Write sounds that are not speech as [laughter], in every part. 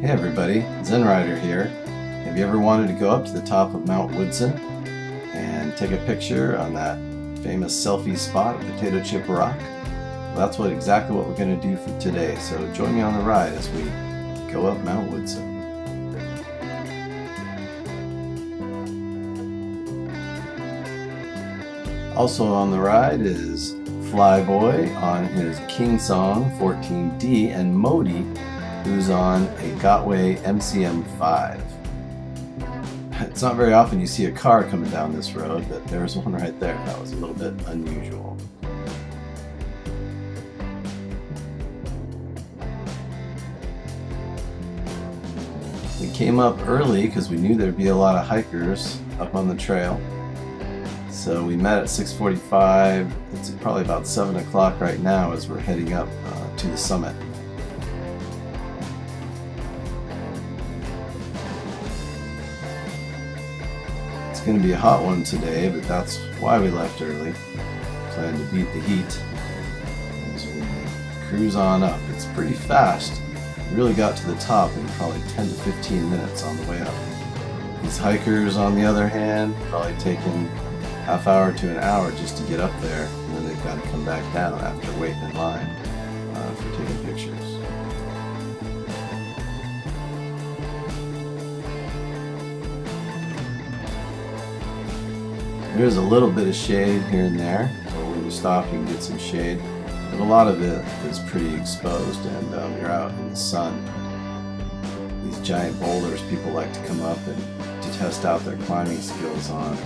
Hey everybody, ZenRyder here. Have you ever wanted to go up to the top of Mount Woodson and take a picture on that famous selfie spot Potato Chip Rock? Well, that's what exactly what we're going to do for today. So join me on the ride as we go up Mount Woodson. Also on the ride is Flyboy on his KingSong 14D and Modi who's on a Gotway MCM5. It's not very often you see a car coming down this road, but there was one right there that was a little bit unusual. We came up early because we knew there'd be a lot of hikers up on the trail. So we met at 6.45. It's probably about 7 o'clock right now as we're heading up uh, to the summit. Going to be a hot one today, but that's why we left early. Plan to beat the heat cruise on up. It's pretty fast. We really got to the top in probably 10 to 15 minutes on the way up. These hikers, on the other hand, probably taking half hour to an hour just to get up there, and then they've got to come back down after waiting in line uh, for taking pictures. There's a little bit of shade here and there, when you stop you can get some shade, but a lot of it is pretty exposed and um, you're out in the sun. These giant boulders people like to come up and to test out their climbing skills on,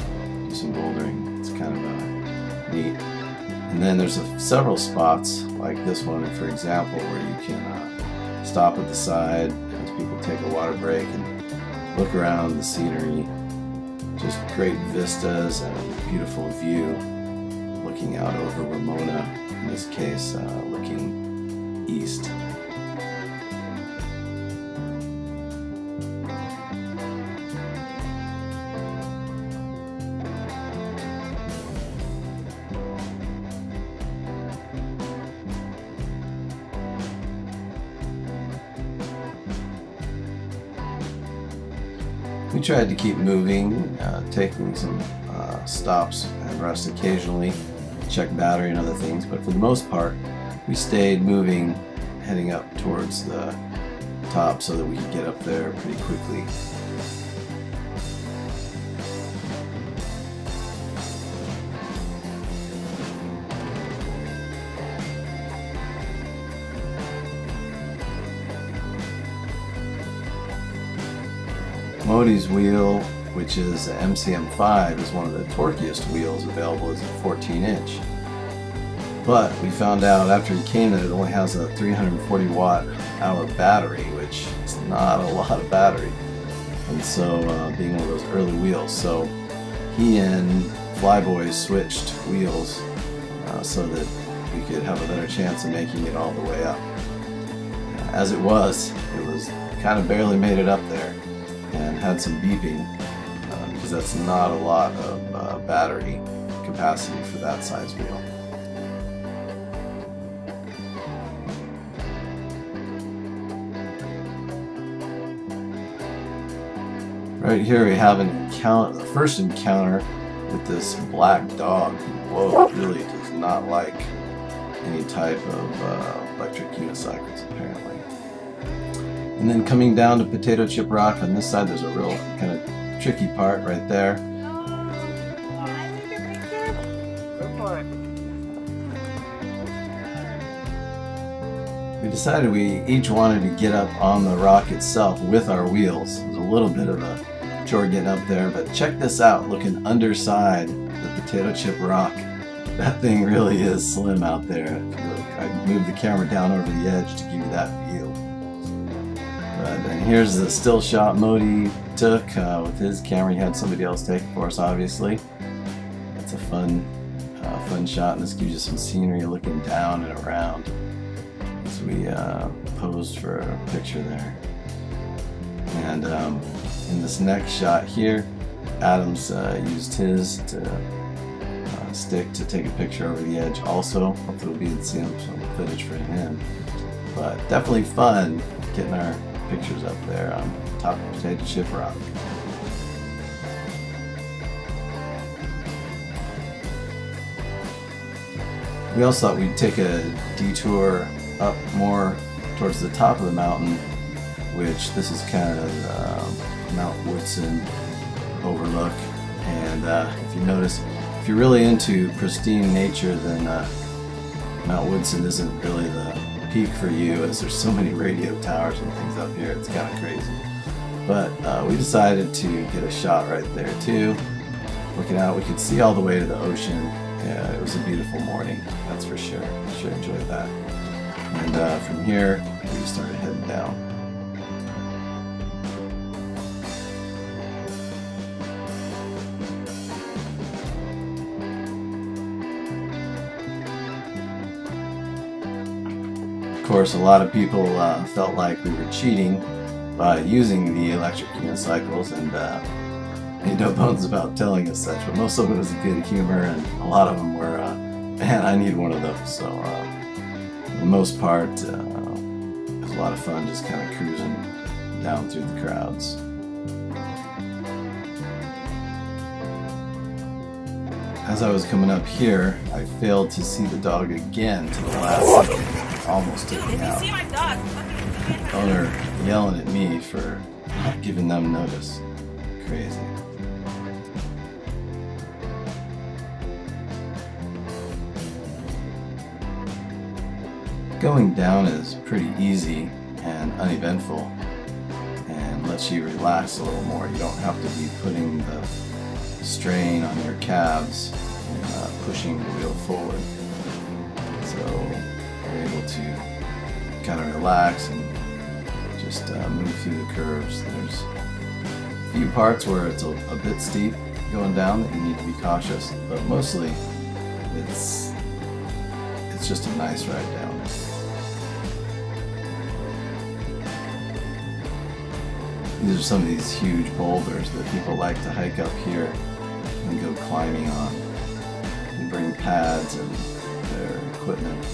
do some bouldering. It's kind of uh, neat. And then there's a, several spots like this one, for example, where you can uh, stop at the side as people take a water break and look around the scenery just great vistas and beautiful view looking out over Ramona, in this case, uh, looking east. We tried to keep moving, uh, taking some uh, stops and rest occasionally, check battery and other things, but for the most part, we stayed moving, heading up towards the top so that we could get up there pretty quickly. Modi's wheel, which is a MCM5, is one of the torquiest wheels available as a 14 inch. But we found out after he came that it only has a 340 watt hour battery, which is not a [laughs] lot of battery. And so, uh, being one of those early wheels, so he and Flyboy switched wheels uh, so that we could have a better chance of making it all the way up. As it was, it was kind of barely made it up there and had some beeping uh, because that's not a lot of uh, battery capacity for that size wheel. Right here we have an encounter, the first encounter with this black dog who, whoa, really does not like any type of uh, electric unicycles apparently. And then coming down to Potato Chip Rock on this side, there's a real kind of tricky part right there. We decided we each wanted to get up on the rock itself with our wheels. It was a little bit of a chore getting up there, but check this out, looking underside the Potato Chip Rock. That thing really is slim out there. I moved the camera down over the edge to give you that view. But, and here's the still shot Modi took uh, with his camera. He had somebody else take for us, obviously. It's a fun, uh, fun shot, and this gives you some scenery looking down and around as we uh, posed for a picture there. And um, in this next shot here, Adams uh, used his to uh, stick to take a picture over the edge also. Hopefully we'll be able to see some footage for him. But definitely fun getting our pictures up there on top of Potato Chip Rock. We also thought we'd take a detour up more towards the top of the mountain, which this is kind of uh, Mount Woodson overlook. And uh, if you notice, if you're really into pristine nature, then uh, Mount Woodson isn't really the peak for you as there's so many radio towers and things up here. It's kind of crazy. But uh, we decided to get a shot right there too. Looking out, we could see all the way to the ocean. Yeah, it was a beautiful morning, that's for sure. Sure enjoyed that. And uh, from here, we started heading down. Course, a lot of people uh, felt like we were cheating by using the electric unicycles, and uh, made no [laughs] bones about telling us such. But most of it was good humor, and a lot of them were, uh, man, I need one of those. So, uh, for the most part, uh, it was a lot of fun just kind of cruising down through the crowds. As I was coming up here, I failed to see the dog again to the last second. Almost took me out. Owner yelling at me for not giving them notice. Crazy. Going down is pretty easy and uneventful and lets you relax a little more. You don't have to be putting the strain on your calves and uh, pushing the wheel forward. So you're able to kind of relax and just uh, move through the curves. There's a few parts where it's a, a, bit steep going down that you need to be cautious, but mostly it's it's just a nice ride down. These are some of these huge boulders that people like to hike up here and go climbing on. They bring pads and their equipment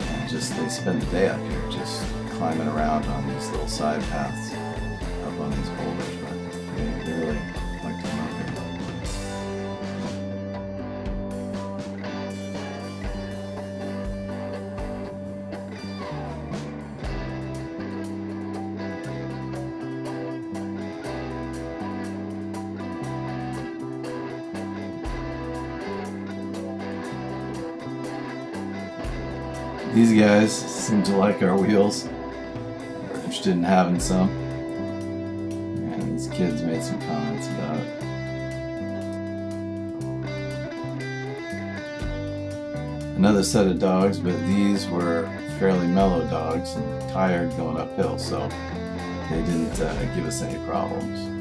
and just they spend the day up here just climbing around on these little side paths up on these boulders, These guys seem to like our wheels. We're interested in having some. And these kids made some comments about it. Another set of dogs, but these were fairly mellow dogs and tired going uphill, so they didn't uh, give us any problems.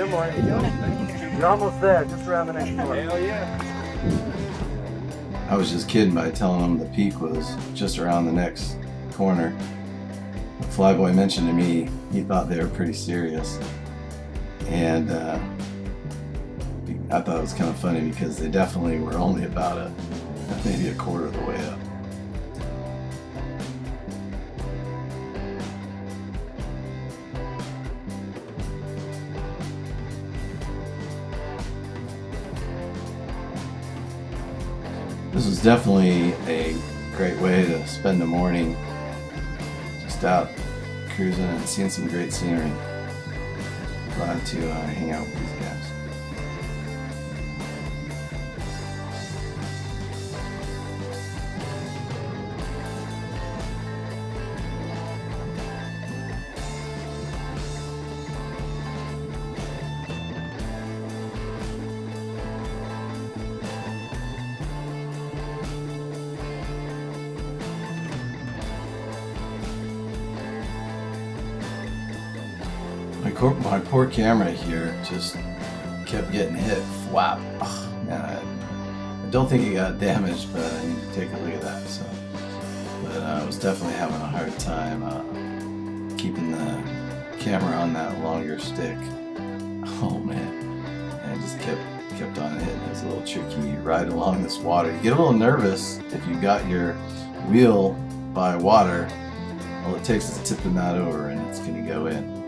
Good morning. You're almost there, just around the next corner. Hell yeah. I was just kidding by telling them the peak was just around the next corner. Flyboy mentioned to me he thought they were pretty serious. And uh, I thought it was kind of funny because they definitely were only about a maybe a quarter of the way up. This was definitely a great way to spend the morning just out cruising and seeing some great scenery. Glad to uh, hang out with these guys. My, cor- my poor camera here just kept getting hit. Flap. Ugh, man, I, I don't think it got [laughs] damaged, but I need to take a look at that. So, but uh, I was definitely having a hard time uh, keeping the camera on that longer stick. [laughs] Oh man, and it just kept kept on hitting. It was a little tricky ride along this water. You get a little nervous if you got your wheel by water. All it takes is tipping that over and it's going to go in.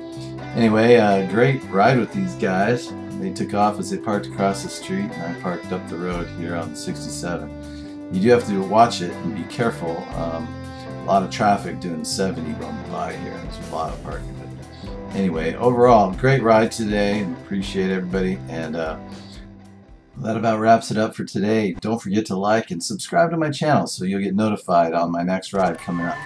Anyway, uh, great ride with these guys. They took off as they parked across the street and I parked up the road here on 67. You do have to watch it and be careful. Um, a lot of traffic doing 70 going by here. There's a lot of parking. But anyway, overall, great ride today. Appreciate everybody. And uh, that about wraps it up for today. Don't forget to like and subscribe to my channel so you'll get notified on my next ride coming up.